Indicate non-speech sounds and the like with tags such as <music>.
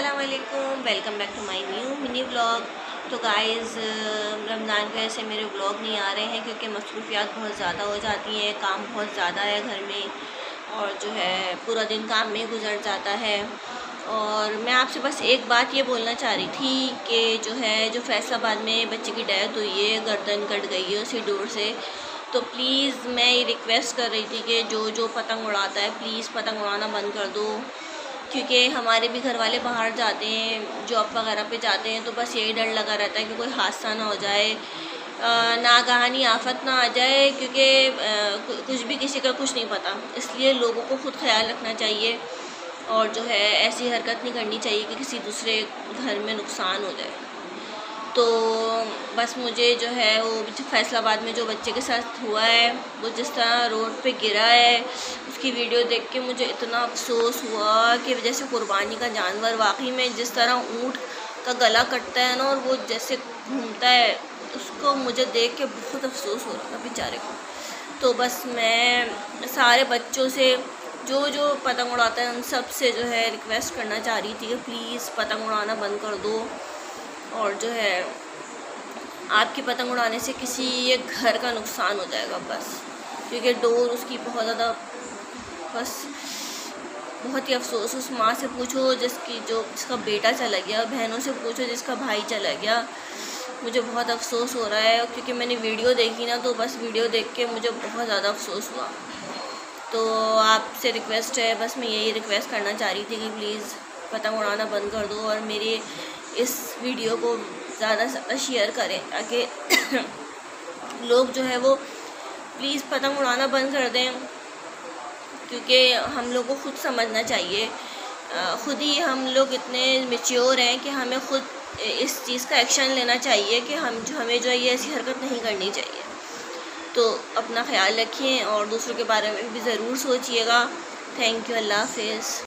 असलकुम welcome back to my new mini blog तो guys Ramzan की वजह से मेरे ब्लॉग नहीं आ रहे हैं क्योंकि मसरूफियात बहुत ज़्यादा हो जाती हैं, काम बहुत ज़्यादा है घर में और जो है पूरा दिन काम में गुजर जाता है। और मैं आपसे बस एक बात ये बोलना चाह रही थी कि जो है, जो फैसलाबाद में बच्चे की डेथ हुई है, गर्दन कट गई है उसी डोर से तो प्लीज़ मैं ये रिक्वेस्ट कर रही थी कि जो जो पतंग उड़ाता है प्लीज़ पतंग उड़ाना बंद कर दो। क्योंकि हमारे भी घर वाले बाहर जाते हैं जॉब वगैरह पे जाते हैं तो बस यही डर लगा रहता है कि कोई हादसा ना हो जाए नागहानी आफत ना आ जाए, क्योंकि कुछ भी किसी का कुछ नहीं पता। इसलिए लोगों को खुद ख्याल रखना चाहिए और जो है ऐसी हरकत नहीं करनी चाहिए कि किसी दूसरे घर में नुकसान हो जाए। तो बस मुझे जो है वो फैसलाबाद में जो बच्चे के साथ हुआ है, वो जिस तरह रोड पे गिरा है, उसकी वीडियो देख के मुझे इतना अफसोस हुआ कि जैसे कुर्बानी का जानवर वाकई में जिस तरह ऊँट का गला कटता है ना और वो जैसे घूमता है, उसको मुझे देख के बहुत अफसोस हो रहा था बेचारे को। तो बस मैं सारे बच्चों से जो जो पतंग उड़ाता है, उन सबसे जो है रिक्वेस्ट करना चाह रही थी कि प्लीज़ पतंग उड़ाना बंद कर दो। और जो है, आपकी पतंग उड़ाने से किसी एक घर का नुकसान हो जाएगा, बस। क्योंकि डोर उसकी बहुत ज़्यादा, बस, बहुत ही अफसोस। उस माँ से पूछो जिसकी, जो जिसका बेटा चला गया, बहनों से पूछो जिसका भाई चला गया, मुझे बहुत अफसोस हो रहा है। क्योंकि मैंने वीडियो देखी ना तो बस वीडियो देख के मुझे बहुत ज़्यादा अफसोस हुआ। तो आपसे रिक्वेस्ट है, बस मैं यही रिक्वेस्ट करना चाह रही थी कि प्लीज़ पतंग उड़ाना बंद कर दो और मेरी इस वीडियो को ज़्यादा से ज़्यादा शेयर करें ताकि <coughs> लोग जो है वो प्लीज़ पतंग उड़ाना बंद कर दें, क्योंकि हम लोग को खुद समझना चाहिए। ख़ुद ही हम लोग इतने मेच्योर हैं कि हमें ख़ुद इस चीज़ का एक्शन लेना चाहिए कि हम जो, हमें जो है ये ऐसी हरकत नहीं करनी चाहिए। तो अपना ख्याल रखिए और दूसरों के बारे में भी ज़रूर सोचिएगा। थैंक यू अल्लाह हाफिज़